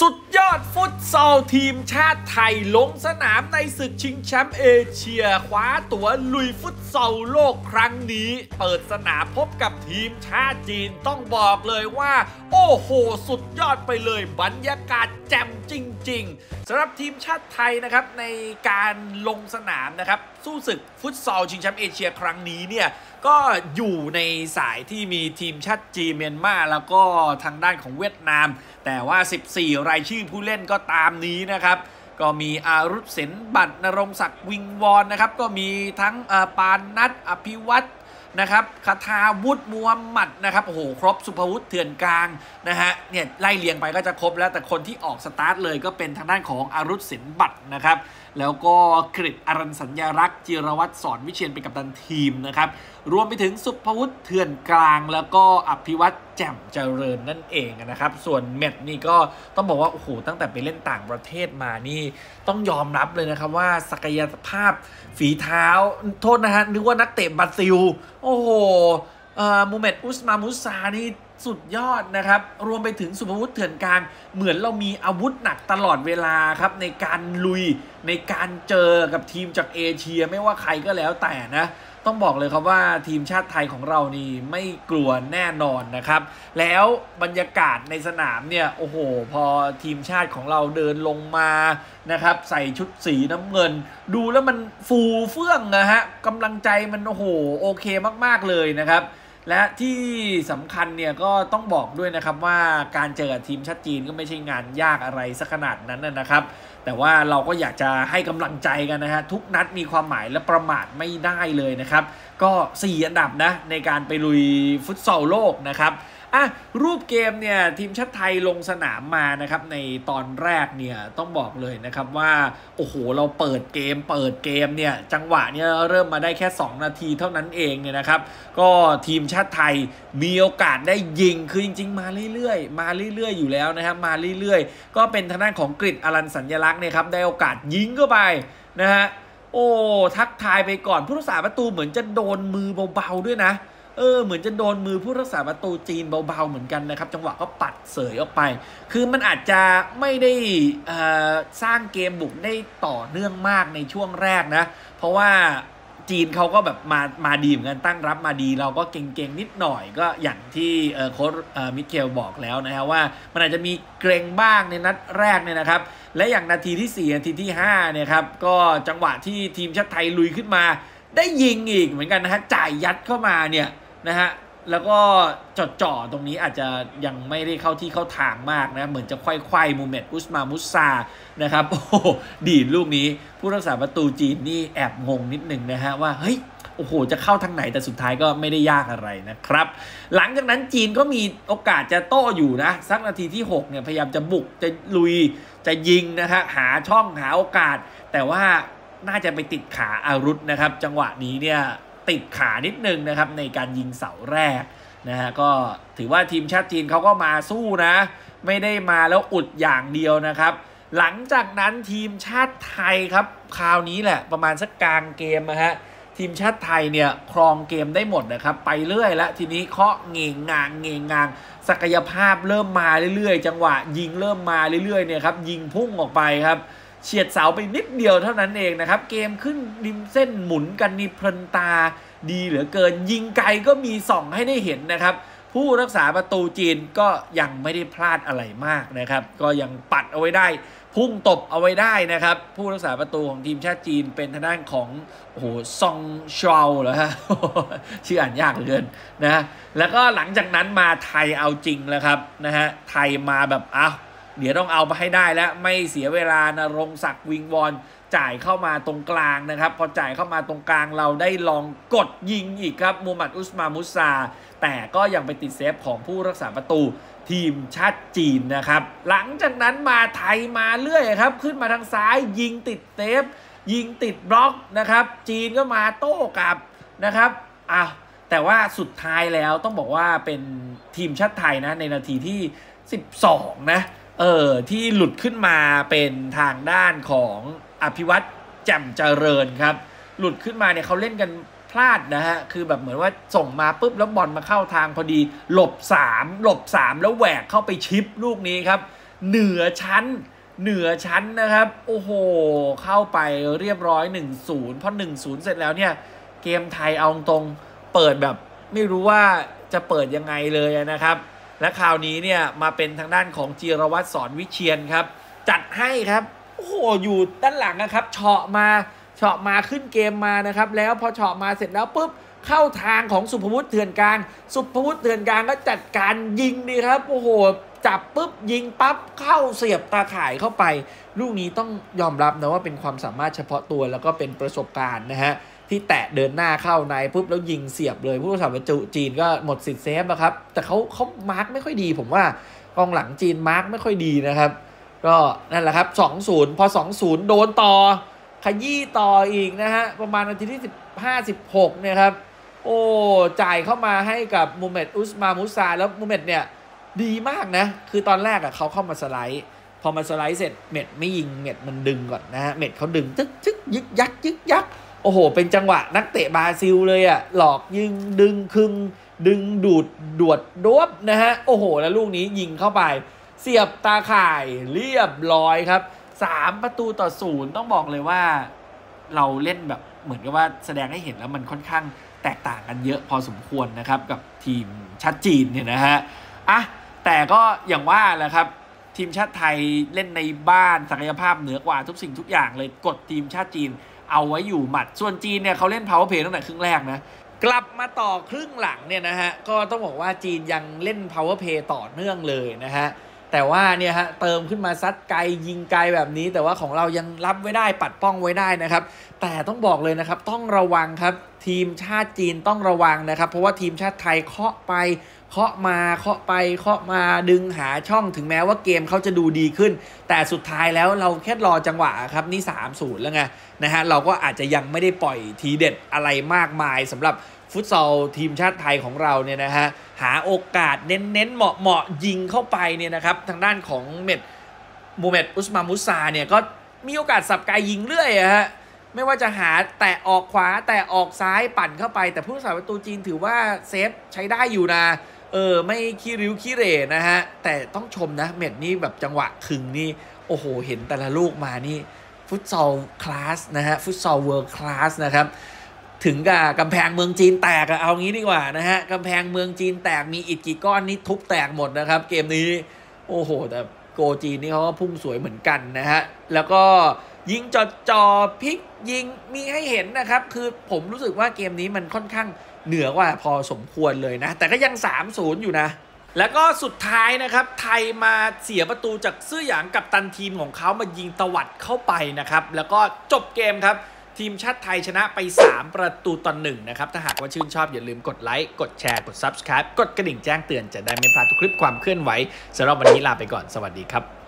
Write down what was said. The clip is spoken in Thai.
สุดยอดฟุตซอลทีมชาติไทยลงสนามในศึกชิงแชมป์เอเชียคว้าตั๋วลุยฟุตซอลโลกครั้งนี้ เปิดสนามพบกับทีมชาติจีนต้องบอกเลยว่า โอ้โห สุดยอดไปเลยบรรยากาศแจ่มจริง ๆสำหรับทีมชาติไทยนะครับในการลงสนามนะครับ สู้ศึกฟุตซอลชิงแชมป์เอเชียครั้งนี้เนี่ยก็อยู่ในสายที่มีทีมชาติจีนเมียนมาแล้วก็ทางด้านของเวียดนาม แต่ว่า 14 รายชื่อผู้เล่นก็ตามนี้นะครับก็มีอารุษเสนบัตรนรงศักดิ์วิงวอนนะครับ ก็มีทั้งปานนัทอภิวัต นะครับคาทาวุฒิมูฮัมหมัดนะครับโอ้โหครบสุภวุฒิเถื่อนกลางนะฮะเนี่ยไล่เลียงไปก็จะครบแล้วแต่คนที่ออกสตาร์ทเลยก็เป็นทางด้านของอารุษศินบัตรนะครับแล้วก็กริอรันสัญญารักษ์จิรวัตรสอนวิเชียนเป็นกัปตันทีมนะครับรวมไปถึงสุภวุฒิเถื่อนกลาง แล้วก็อภิวัตรแจ่มเจริญนั่นเองนะครับ ส่วนเม็ดนี่ก็ต้องบอกว่าโอ้โหตั้งแต่ไปเล่นต่างประเทศมานี่ ต้องยอมรับเลยนะครับว่าศักยภาพฝีเท้า โทษนะฮะนึกว่านักเตะบราซิล โอ้โหมูเมตอุสมามุซานี่ สุดยอดนะครับ รวมไปถึงสุภวุฒิเถื่อนกลาง เหมือนเรามีอาวุธหนักตลอดเวลาครับในการลุยในการเจอกับทีมจากเอเชียไม่ว่าใครก็แล้วแต่นะต้องบอกเลยครับว่าทีมชาติไทยของเรานี่ไม่กลัวแน่นอนนะครับ แล้วบรรยากาศในสนามเนี่ยโอ้โห พอทีมชาติของเราเดินลงมานะครับ ใส่ชุดสีน้ำเงิน ดูแล้วมันฟูเฟื่องนะฮะกำลังใจมันโอ้โหโอเคมากๆเลยนะครับ และที่สำคัญเนี่ยก็ต้องบอกด้วยนะครับว่าการเจอกับทีมชาติจีนก็ไม่ใช่งานยากอะไรสักขนาดนั้นนะครับ แต่ว่าเราก็อยากจะให้กำลังใจกันนะฮะทุกนัดมีความหมายและประมาทไม่ได้เลยนะครับ ก็ 4 อันดับนะในการไปลุยฟุตซอลโลกนะครับ อะรูปเกมเนี่ยทีมชาติไทยลงสนามมานะครับในตอนแรกเนี่ยต้องบอกเลยนะครับว่าโอ้โหเราเปิดเกม เปิดเกมเนี่ยจังหวะเนี่ยเริ่มมาได้แค่ 2 นาทีเท่านั้นเองเนี่ยนะครับ ก็ทีมชาติไทยมีโอกาสได้ยิงคือจริง ๆ มาเรื่อยๆ มาเรื่อยๆ อยู่แล้วนะครับมาเรื่อยๆ ก็เป็นทางด้านของกริดอลันสัญญลักษณ์เนี่ยครับได้โอกาสยิงเข้าไปนะฮะโอ้ทักทายไปก่อนผู้รักษาประตูเหมือนจะโดนมือเบาๆด้วยนะ เออเหมือนจะโดนมือผู้รักษาประตูจีนเบาๆเหมือนกันนะครับ จังหวะก็ปัดเสยออกไป คือมันอาจจะไม่ได้สร้างเกมบุกได้ต่อเนื่องมากในช่วงแรกนะ เพราะว่าจีนเขาก็แบบมามาดีเหมือนกันตั้งรับมาดีเราก็เก่งๆนิดหน่อยก็อย่างที่โค้ชมิเกลบอกแล้วนะครับว่ามันอาจจะมีเกรงบ้างในนัดแรกเนี่ยนะครับ และอย่างนาทีที่ 4 นาทีที่5เนี่ยครับก็จังหวะที่ทีมชาติไทยลุยขึ้นมา ได้ยิงอีกเหมือนกันนะฮะจ่ายยัดเข้ามาเนี่ย นะฮะแล้วก็จดจ่อตรงนี้อาจจะยังไม่ได้เข้าที่เข้าทางมากนะ เหมือนจะไขว้ไขว้มูเมตอุสมามุซานะครับโอ้ดีลูกนี้ ผู้รักษาประตูจีนนี่แอบงงนิดหนึ่งนะฮะว่าเฮ้ยโอ้โห จะเข้าทางไหนแต่สุดท้ายก็ไม่ได้ยากอะไรนะครับ หลังจากนั้นจีนก็มีโอกาสจะโต้อยู่นะ สักนาทีที่ 6 เนี่ยพยายามจะบุกจะลุยจะยิงนะฮะหาช่องหาโอกาส แต่ว่าน่าจะไปติดขาอารุธนะครับ จังหวะนี้เนี่ย ติดขานิดนึงนะครับในการยิงเสาแรกนะฮะก็ถือว่าทีมชาติจีนเขาก็มาสู้นะ ไม่ได้มาแล้วอุดอย่างเดียวนะครับ หลังจากนั้นทีมชาติไทยครับคราวนี้แหละประมาณสักกลางเกมนะฮะทีมชาติไทยเนี่ยครองเกมได้หมดนะครับ ไปเรื่อยแล้วทีนี้เคาะเงงงางเงงงาง ศักยภาพเริ่มมาเรื่อยๆ จังหวะ ยิงเริ่มมาเรื่อยๆเนี่ยครับยิงพุ่งออกไปครับ เฉียดเสาไปนิดเดียวเท่านั้นเองนะครับ เกมขึ้นริมเส้นหมุนกันนี่เพลินตาดีเหลือเกิน ยิงไกลก็มีส่องให้ได้เห็นนะครับ ผู้รักษาประตูจีนก็ยังไม่ได้พลาดอะไรมากนะครับ ก็ยังปัดเอาไว้ได้ พุ่งตบเอาไว้ได้นะครับ ผู้รักษาประตูของทีมชาติจีนเป็นทางด้านของโอ้โหซองชาวเหรอฮะชื่ออ่านยากเหลือเกินนะแล้วก็หลังจากนั้นมาไทยเอาจริงแล้วครับนะฮะไทยมาแบบอ้าว เดี๋ยวต้องเอาไปให้ได้แล้วไม่เสียเวลาณรงค์ศักดิ์วิงวอนจ่ายเข้ามาตรงกลางนะครับ พอจ่ายเข้ามาตรงกลางเราได้ลองกดยิงอีกครับมูฮัมหมัดอุสมานมูซา แต่ก็ยังไปติดเซฟของผู้รักษาประตูทีมชาติจีนนะครับ หลังจากนั้นมาไทยมาเรื่อยครับ ขึ้นมาทางซ้ายยิงติดเซฟยิงติดบล็อกนะครับ จีนก็มาโต้กลับนะครับอะแต่ว่าสุดท้ายแล้วต้องบอกว่าเป็นทีมชาติไทยนะในนาทีที่ 12 นะ เออที่หลุดขึ้นมาเป็นทางด้านของอภิวัตแจ่มเจริญครับ หลุดขึ้นมาเนี่ยเขาเล่นกันพลาดนะฮะ คือแบบเหมือนว่าส่งมาปุ๊บแล้วบอลมาเข้าทางพอดี หลบ 3 หลบ 3 แล้วแหวกเข้าไปชิปลูกนี้ครับ เหนือชั้น เหนือชั้นนะครับ โอ้โห เข้าไปเรียบร้อย 1-0พอ1-0 เสร็จแล้วเนี่ย เกมไทยเอาตรงเปิดแบบไม่รู้ว่าจะเปิดยังไงเลยนะครับ และคราวนี้เนี่ยมาเป็นทางด้านของจีรวัตรสอนวิเชียนครับ จัดให้ครับโอ้โหอยู่ด้านหลังนะครับเฉาะมาเฉาะมาขึ้นเกมมานะครับ แล้วพอเฉาะมาเสร็จแล้วปุ๊บเข้าทางของสุภวุฒิเถื่อนกลาง สุภวุฒิเถื่อนกลางก็จัดการยิงดีครับโอ้โหจับปุ๊บยิงปั๊บเข้าเสียบตาข่ายเข้าไป ลูกนี้ต้องยอมรับนะว่าเป็นความสามารถเฉพาะตัวแล้วก็เป็นประสบการณ์นะฮะ ที่แตะเดินหน้าเข้าในปุ๊บแล้วยิงเสียบเลยผู้รักษาประตูจีนก็หมดสิทธิ์เซฟนะครับ แต่เขาเขามาร์กไม่ค่อยดี ผมว่ากองหลังจีนมาร์กไม่ค่อยดีนะครับ ก็นั่นแหละครับ 2-0 พอ 2-0 โดนต่อ ขยี้ต่ออีกนะฮะ ประมาณนาทีที่ 15 16 เนี่ยครับ โอ้จ่ายเข้ามาให้กับมูเมตอุสมามุซา แล้วมูเมตเนี่ยดีมากนะ คือตอนแรกอะเขาเข้ามาสไลด์พอมาสไลด์เสร็จเม็ดไม่ยิงเม็ดมันดึงก่อนนะฮะเม็ดเขาดึงทึ๊กทึ๊กยึกยักยึกยัก โอ้โห เป็นจังหวะนักเตะบราซิลเลยอะหลอกยิงดึงคึง ดึงดูดดวดดวบนะฮะ โอ้โห แล้วลูกนี้ยิงเข้าไป เสียบตาข่ายเรียบร้อยครับสามประตูต่อศูนย์ต้องบอกเลยว่า เราเล่นแบบเหมือนกับว่าแสดงให้เห็นแล้วมันค่อนข้างแตกต่างกันเยอะพอสมควรนะครับ กับทีมชาติจีนเนี่ยนะฮะอะแต่ก็อย่างว่าแหละครับทีมชาติไทยเล่นในบ้านศักยภาพเหนือกว่าทุกสิ่งทุกอย่างเลยกดทีมชาติจีน เอาไว้อยู่หมัด ส่วนจีนเนี่ยเขาเล่น power play ตั้งแต่ครึ่งแรกนะ กลับมาต่อครึ่งหลังเนี่ยนะฮะ ก็ต้องบอกว่าจีนยังเล่น power play ต่อเนื่องเลยนะฮะ แต่ว่าเนี่ยฮะเติมขึ้นมาซัดไกลยิงไกลแบบนี้ แต่ว่าของเรายังรับไว้ได้ปัดป้องไว้ได้นะครับ แต่ต้องบอกเลยนะครับต้องระวังครับทีมชาติจีนต้องระวังนะครับ เพราะว่าทีมชาติไทยเคาะไป เคาะมาเคาะไปเคาะมาดึงหาช่องถึงแม้ว่าเกมเขาจะดูดีขึ้น แต่สุดท้ายแล้วเราแค่รอจังหวะครับนี่3 0แล้วไงนะฮะเราก็อาจจะยังไม่ได้ปล่อยทีเด็ดอะไรมากมายสำหรับฟุตซอลทีมชาติไทยของเราเนี่ยนะฮะหาโอกาสเน้นๆเหมาะๆยิงเข้าไปเนี่ยนะครับทางด้านของเม็ด มูฮัมหมัดอุสมานมูซาเนี่ยก็มีโอกาสสับไกยิงเรื่อยอะฮะไม่ว่าจะหาแตะออกขวาแตะออกซ้ายปั่นเข้าไป แต่ผู้รักษาประตูจีนถือว่าเซฟใช้ได้อยู่นะ เออไม่ขี้ริ้วขี้เรนะฮะ แต่ต้องชมนะเม็ดนี่แบบจังหวะคึงนี่ โอ้โห เห็นแต่ละลูกมานี่ ฟุตซอลคลาสนะฮะ ฟุตซอล world class นะครับ ถึงกับกำแพงเมืองจีนแตกอะเอางี้ดีกว่านะฮะกำแพงเมืองจีนแตกมีอิฐกี่ก้อนนี่ทุบแตกหมดนะครับ เกมนี้ โอ้โห แต่โกจีนนี่เขาก็พุ่งสวยเหมือนกันนะฮะ แล้วก็ยิงจอจอพลิกยิงมีให้เห็นนะครับ คือผมรู้สึกว่าเกมนี้มันค่อนข้าง เหนือกว่าพอสมควรเลยนะ แต่ก็ยัง 3-0 อยู่นะ แล้วก็สุดท้ายนะครับ ไทยมาเสียประตูจากซื่อหยางกับตันทีมของเขามายิงตวัดเข้าไปนะครับ แล้วก็จบเกมครับ ทีมชาติไทยชนะไป 3 ประตูต่อหนึ่งนะครับ ถ้าหากว่าชื่นชอบอย่าลืมกดไลค์ กดแชร์ กด Subscribe กดกระดิ่งแจ้งเตือนจะได้ไม่พลาดทุกคลิปความเคลื่อนไหวสำหรับวันนี้ลาไปก่อน สวัสดีครับ